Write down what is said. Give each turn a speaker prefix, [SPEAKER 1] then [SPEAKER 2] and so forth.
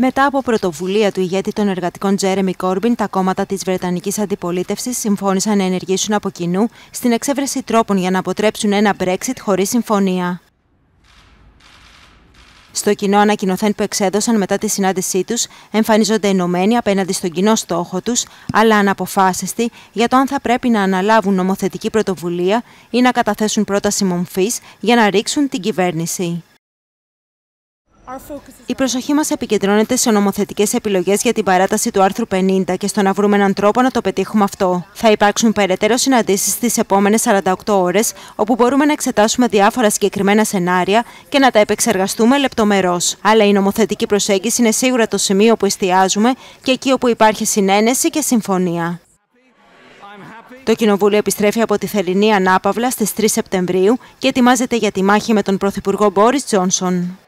[SPEAKER 1] Μετά από πρωτοβουλία του ηγέτη των εργατικών Τζέρεμι Κόρμπιν, τα κόμματα της Βρετανικής Αντιπολίτευσης συμφώνησαν να ενεργήσουν από κοινού στην εξέβρεση τρόπων για να αποτρέψουν ένα Brexit χωρίς συμφωνία. Στο κοινό ανακοινωθέν που εξέδωσαν μετά τη συνάντησή τους, εμφανίζονται ενωμένοι απέναντι στον κοινό στόχο τους, αλλά αναποφάσιστοι για το αν θα πρέπει να αναλάβουν νομοθετική πρωτοβουλία ή να καταθέσουν πρόταση μομφής για να ρίξουν την κυβέρνηση. Η προσοχή μας επικεντρώνεται σε νομοθετικές επιλογές για την παράταση του άρθρου 50 και στο να βρούμε έναν τρόπο να το πετύχουμε αυτό. Θα υπάρξουν περαιτέρω συναντήσεις στι επόμενες 48 ώρες, όπου μπορούμε να εξετάσουμε διάφορα συγκεκριμένα σενάρια και να τα επεξεργαστούμε λεπτομερώς. Αλλά η νομοθετική προσέγγιση είναι σίγουρα το σημείο που εστιάζουμε και εκεί όπου υπάρχει συνένεση και συμφωνία. Το Κοινοβούλιο επιστρέφει από τη θερινή ανάπαυλα στις 3 Σεπτεμβρίου και ετοιμάζεται για τη μάχη με τον Πρωθυπουργό Μπόρις Τζόνσον.